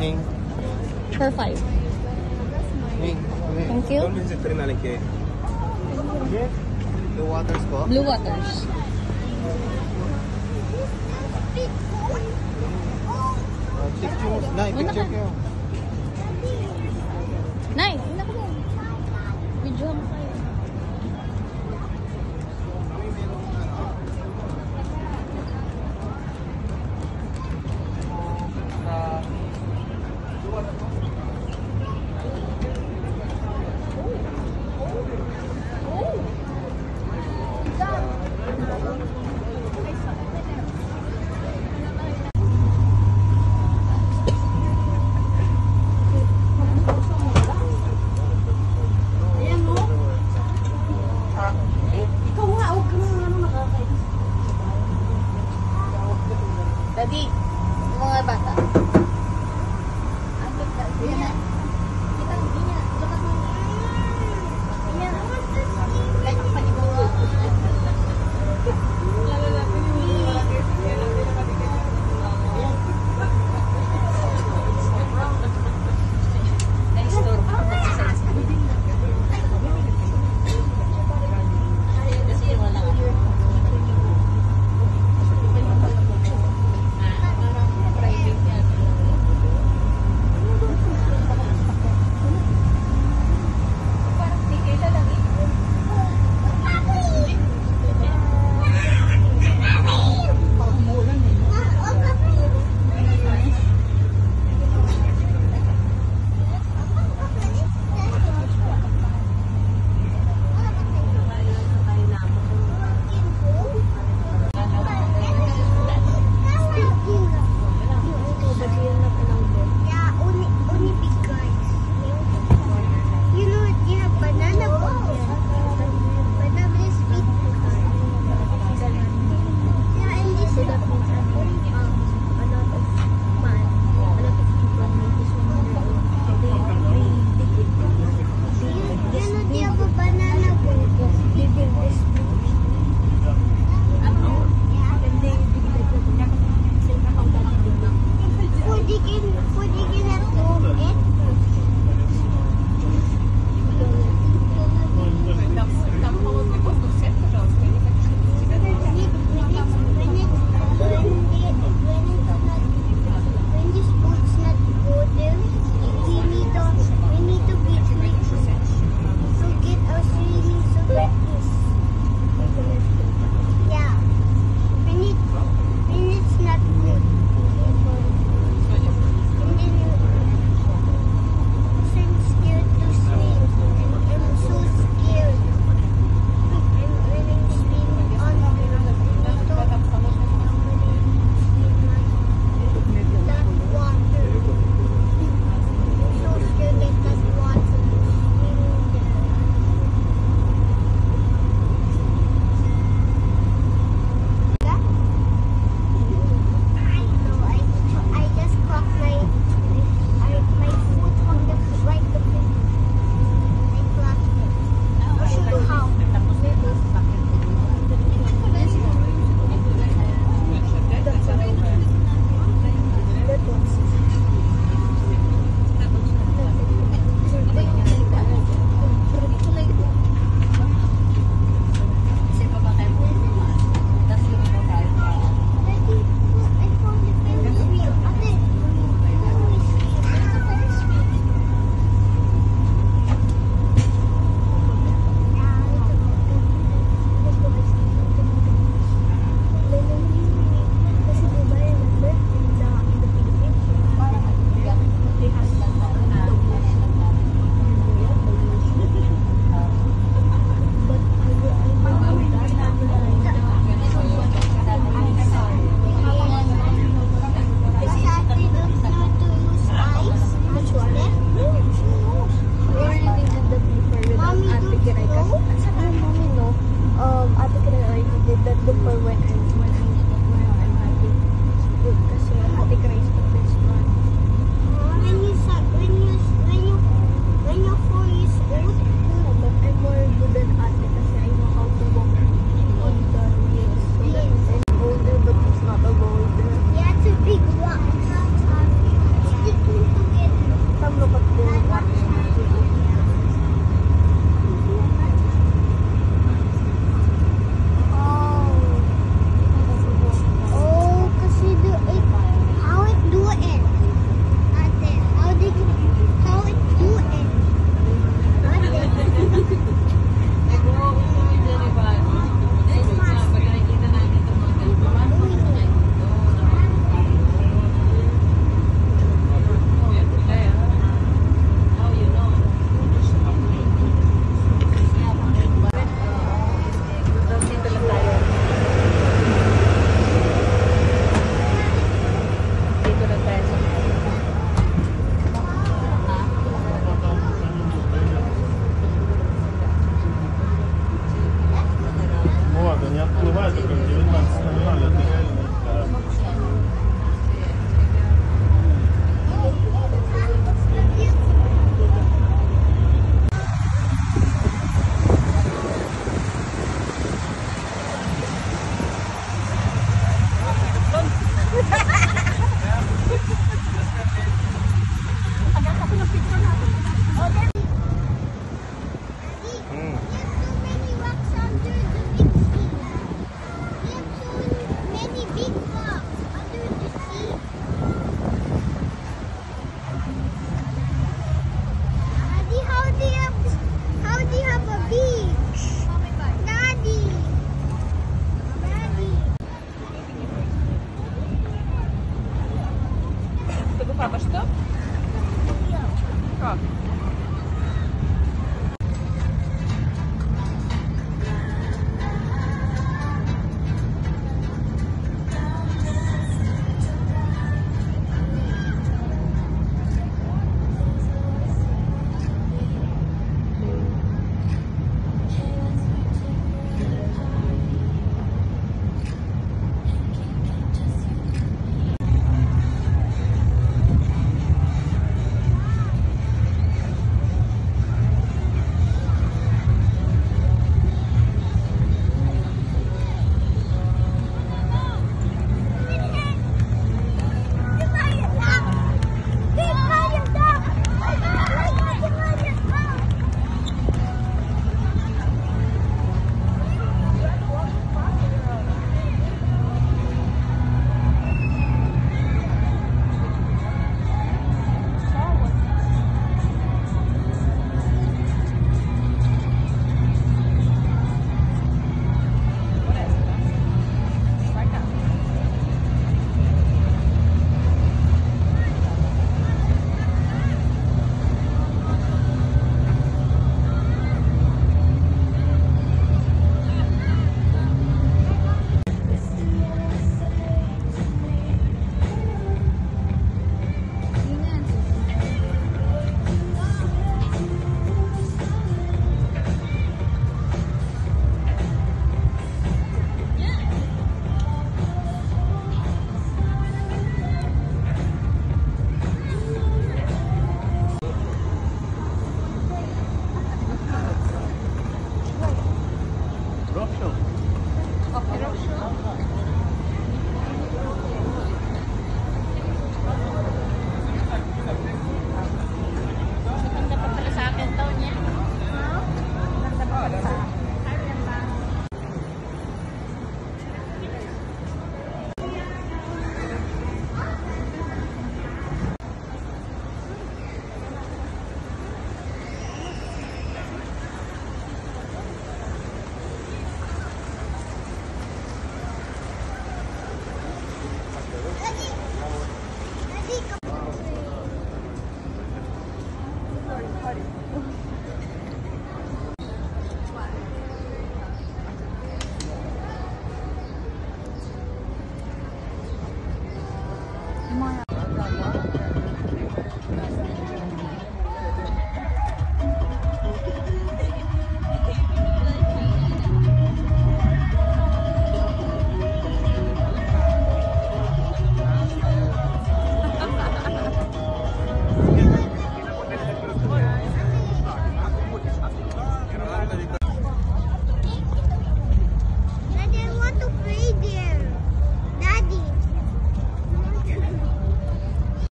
Ning. For five. Thank you. Don't. Blue waters po? Blue waters. Picture. Nine, picture kayo. Daddy, mga bata.